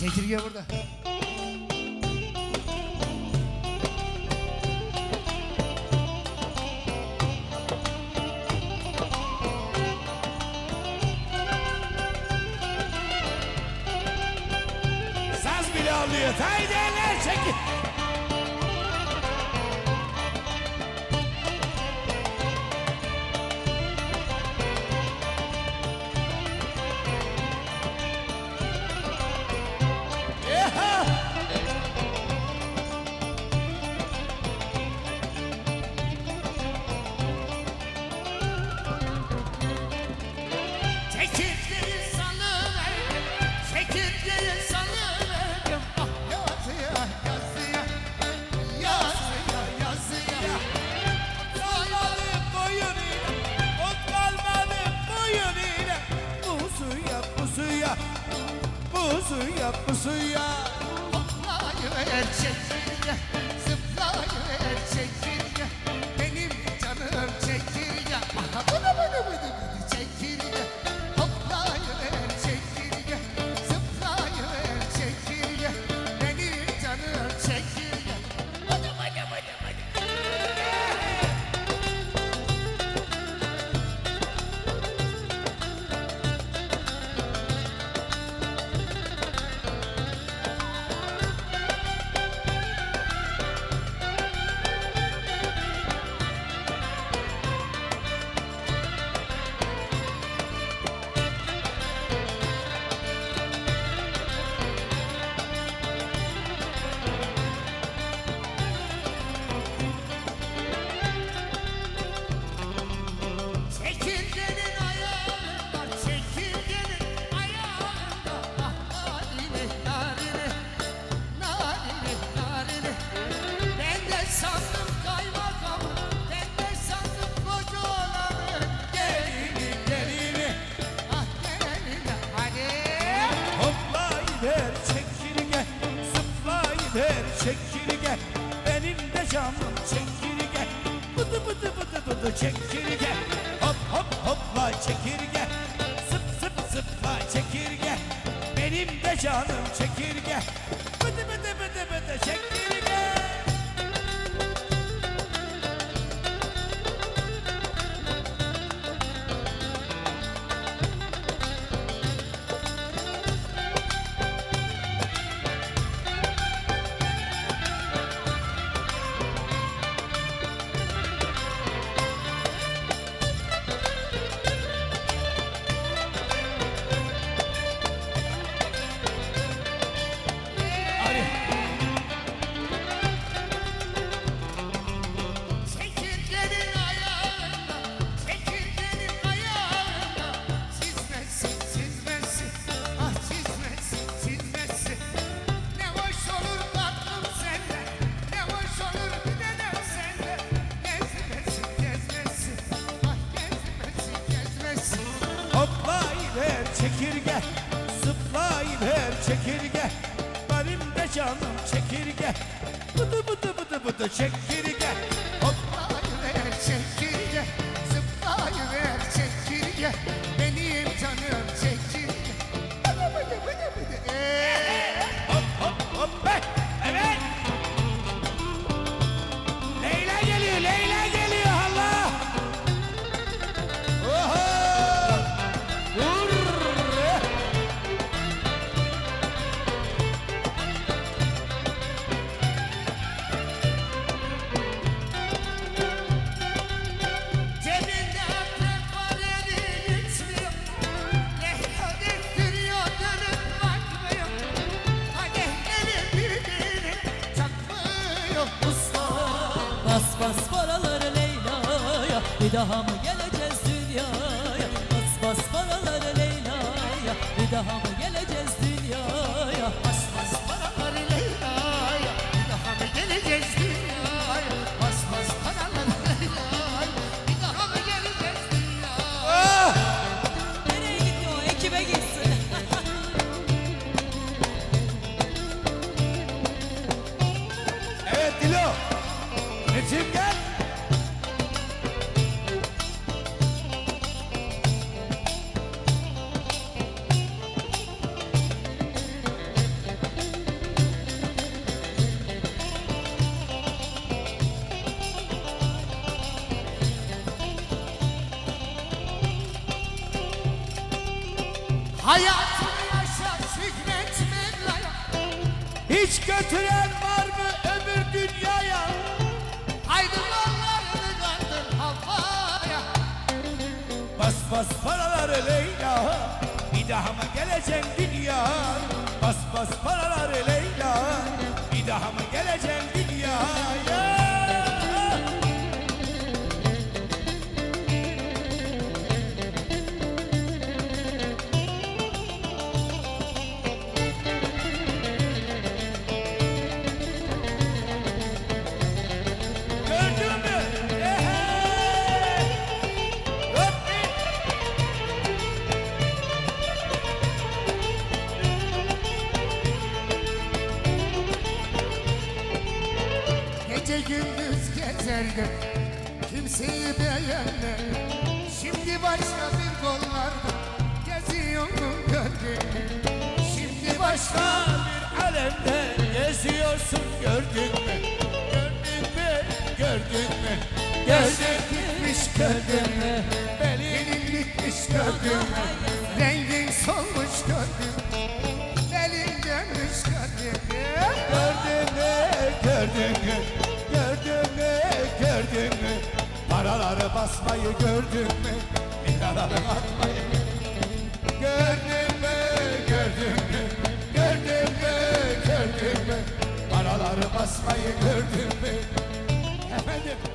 Çekirge burada. Saz bile alıyor. Haydi eller çekin. attention. canım çekirge. Gel Bıdı bıdı bıdı bıdı çekirge. Hop hop hopla çekirge. Zıp zıp zıpla çekirge. Benim de canım çekirge. çekirge Zıplayıp her çekirge. Benim de canım çekirge. Bıdı bıdı bıdı bıdı çekirge. Hoplayıp her çekirge. daha mı geleceğiz dünyaya Hayatını yaşa şükret Hiç götüren var mı öbür dünyaya? Haydi kollarını kaldır havaya. Bas bas paraları Leyla. Bir daha mı geleceğim dünya? Bas bas paraları Leyla. Bir daha mı geleceğim dünyaya gündüz gezerdim Kimseyi beğenmedim Şimdi başka bir kollarda Geziyorum gördüm Şimdi başka bir alemde geziyorsun gördün mü? Gördün mü? Gördün mü? Gördün gitmiş gördün mü? Beni Elin gitmiş gördüm Rengin basmayı gördün mü? Liraları atmayı Gördün mü? Gördün mü? Gördün mü? Gördün mü? Paraları basmayı gördün mü? Efendim